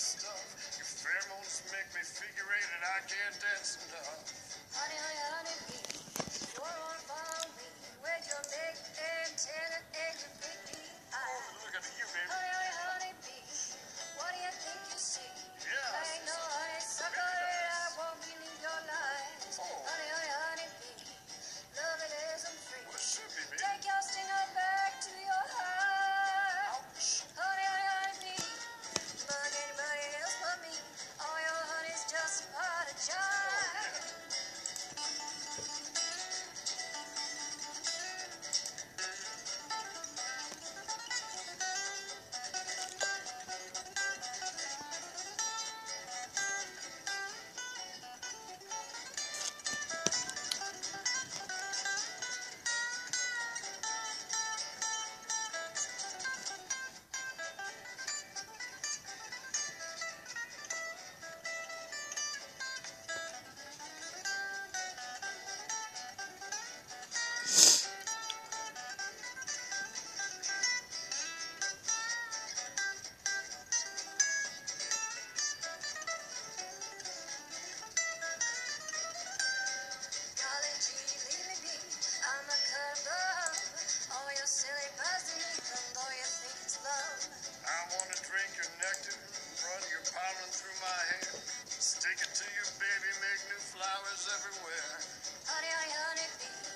stuff. Your pheromones make me figure eight and I can't dance enough. Honey, honey, honey, pollen through my hair. Stick it to you, baby, make new flowers everywhere. Honey, honey, honey, bee.